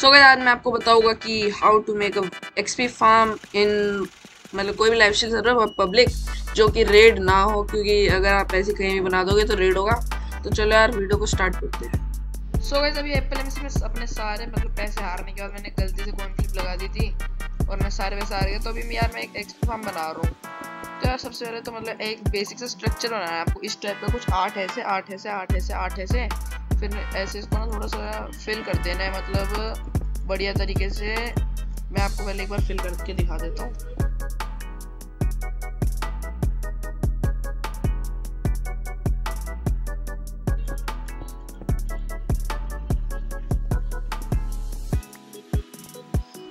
सो गए आज मैं आपको बताऊँगा कि how to make a XP farm in मतलब कोई भी लाइफ स्टाइल सर्वर पब्लिक जो कि रेड ना हो, क्योंकि अगर आप ऐसे कहीं भी बना दोगे तो रेड होगा। तो चलो यार वीडियो को स्टार्ट करते हैं। सो गए अभी एप्पल में अपने सारे मतलब पैसे हारने के बाद मैंने गलती से कॉइन फ्लिप लगा दी थी और मैं सारे पैसे हार गए तो अभी मैं यार मैं एक एक्सपी फार्म बना रहा हूँ। तो यार, सबसे पहले तो मतलब एक बेसिक सा स्ट्रक्चर बनाना है आपको। इस टाइप का कुछ आठ ऐसे आठ ऐसे आठ ऐसे आठ ऐसे। फिर ऐसे इसको ना थोड़ा सा फिल कर देना है मतलब बढ़िया तरीके से मैं आपको पहले एक बार फिल करके दिखा देता हूँ।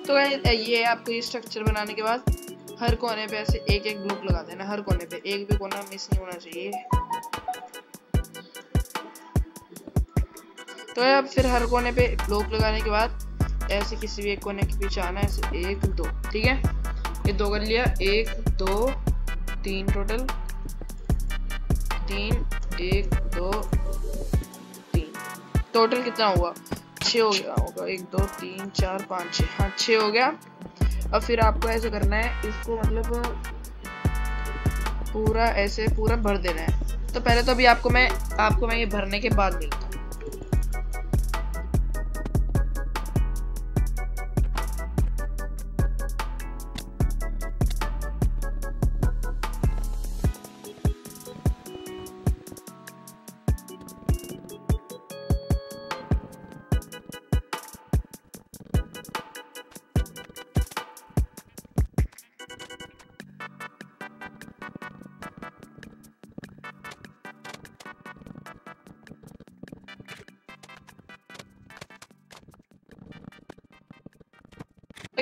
तो ये आपको ये स्ट्रक्चर बनाने के बाद हर कोने पे ऐसे एक एक ब्लॉक लगा देना, हर कोने पे। एक भी कोना मिस नहीं होना चाहिए। तो अब फिर हर कोने पे ब्लॉक लगाने के बाद ऐसे किसी भी एक कोने के पीछे आना है एक, दो, ठीक है? ये दो कर लिया, एक, दो, तीन टोटल तीन, एक, दो, तीन। टोटल कितना हुआ? छः हो गया होगा। एक, दो, तीन, चार, पाँच छः हाँ छः हो गया। अब फिर आपको ऐसे करना है, इसको मतलब पूरा ऐसे, पूरा भर देना है। तो पहले तो अभी आपको मैं आपको मैं ये भरने के बाद मिलता हूँ।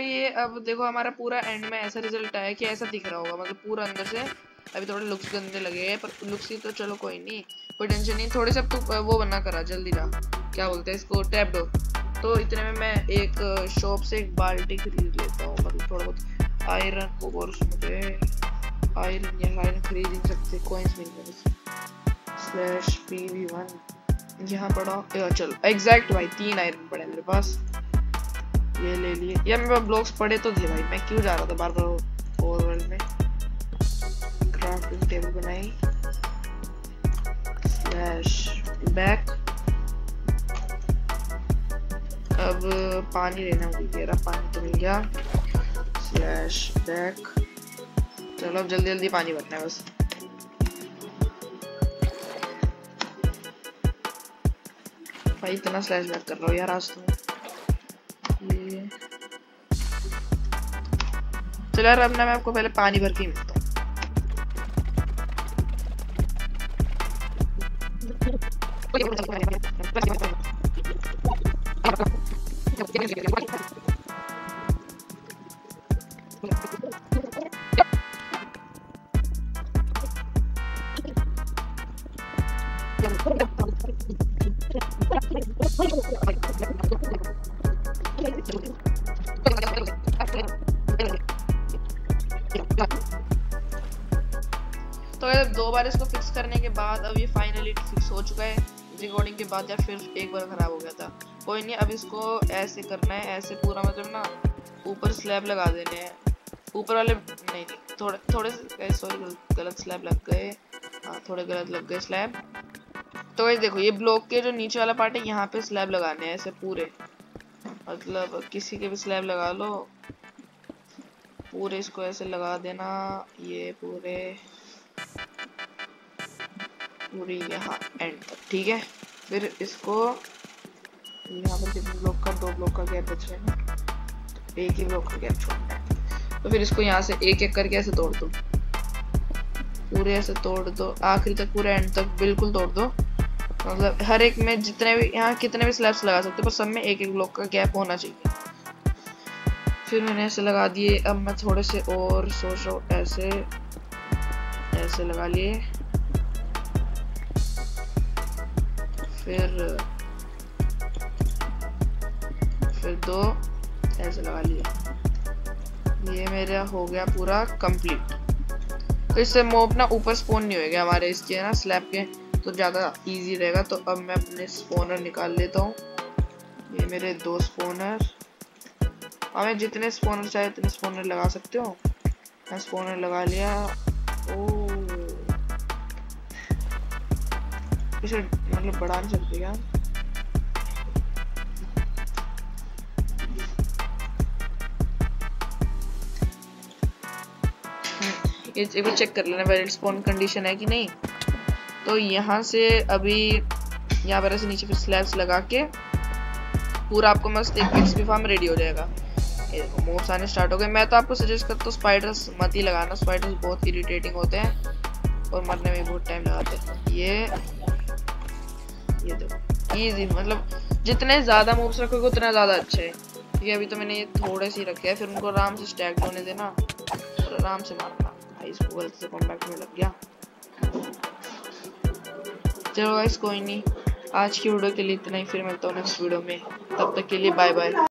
ये अब देखो हमारा पूरा एंड में ऐसा रिज़ल्ट आया कि ऐसा दिख रहा होगा मतलब पूरा अंदर से। अभी थोड़े लुक्स गंदे लगे हैं, पर लुक्स ही तो चलो कोई नहीं। कोई टेंशन नहीं, थोड़े से तो वो बना करा, जल्दी जा क्या बोलते हैं इसको? टैप दो। तो इतने में मैं एक शॉप से एक बाल्टी खरीद लेता हूँ मतलब थोड़ा बहुत आयरन को और उसमें आयरन या आयरन खरीद नहीं सकते कॉइन्स मिल गए स्लैश पी वी वन यहाँ पड़ा चलो एग्जैक्ट भाई, तीन आयरन पड़े मेरे पास। ये ले लिए। या मेरे ब्लॉक्स पड़े तो थे भाई। मैं क्यों जा रहा था बार बार ओवरवर्ल्ड में? क्राफ्टिंग टेबल बनाई। स्लैश बैक अब, पानी लेना भूल गया पानी तो मिल गया। स्लैश बैक चलो, अब जल्दी जल्दी पानी भरना है बस। भाई, इतना स्लैश बैक कर रहा हूँ यार आज तो। चलो यार अब ना मैं आपको पहले पानी भर के ही मिलता तो दो बार इसको फिक्स करने के बाद अब ये फाइनली फिक्स हो चुका है। रिकॉर्डिंग के बाद या फिर एक बार ख़राब हो गया था। कोई नहीं, अब इसको ऐसे करना है, ऐसे पूरा मतलब ना ऊपर स्लैब लगा देने हैं। ऊपर वाले, नहीं, थोड़े थोड़े सॉरी गलत स्लैब लग गए। हाँ थोड़े गलत लग गए स्लैब तो ये देखो, ये ब्लॉक के जो नीचे वाला पार्ट है, यहाँ पे स्लैब लगाने हैं ऐसे पूरे। मतलब किसी के भी स्लैब लगा लो। पूरे इसको ऐसे लगा देना। ये पूरे, पूरी यहाँ एंड तक, ठीक है? फिर इसको, यहाँ पर कितने ब्लॉक का, दो ब्लॉक का गैप बच रहा है तो एक ही ब्लॉक का गैप छोड़ना है तो फिर इसको यहाँ से एक एक करके ऐसे तोड़ दो। पूरे ऐसे तोड़ दो। आखिरी तक, पूरे एंड तक बिल्कुल तोड़ दो। मतलब हर एक में जितने भी, यहाँ कितने भी स्लैब्स लगा सकते हो, पर सब में एक एक ब्लॉक का गैप होना चाहिए। फिर मैंने ऐसे लगा दिए, अब मैं थोड़े से और सोच रहा हूँ, ऐसे ऐसे लगा लिए। फिर फिर दो, ऐसे लगा लिए। ये मेरा हो गया पूरा कंप्लीट तो इससे मोब ना ऊपर स्पोन नहीं होएगा हमारे इसके ना स्लैब के? तो ज़्यादा इजी रहेगा। तो अब मैं अपने स्पोनर निकाल लेता हूँ। ये मेरे दो स्पोनर हमें जितने स्पोनर चाहे उतने स्पोनर लगा सकते हो। मैं स्पोनर लगा लिया। ओ इसे मतलब बढ़ा नहीं सकते क्या? हम्म, एक चेक कर लेना वैलिड स्पॉन कंडीशन है कि नहीं। तो यहाँ से अभी यहाँ पर ऐसे नीचे फिर स्लैब्स लगा के पूरा आपको मस्त एक एक्सपी फार्म रेडी हो जाएगा। मोब्स आने स्टार्ट हो गए। मैं तो आपको सजेस्ट करता हूँ स्पाइडर्स मत ही लगाना। स्पाइडर्स बहुत इरिटेटिंग होते हैं और मरने में बहुत टाइम लगाते हैं। ये ये देखो इजी मतलब जितने ज़्यादा मूव्स रखोगे, उतना ज़्यादा अच्छा है। क्योंकि अभी तो मैंने ये थोड़े से रखे हैं। फिर उनको आराम से स्टैक होने देना और आराम से मारना। भाई, इसको गलती से कॉम्बैक्ट में लग गया। चलो गाइस कोई नहीं। आज की वीडियो के लिए इतना ही। फिर मिलता हूँ नेक्स्ट वीडियो में। तब तक के लिए बाय बाय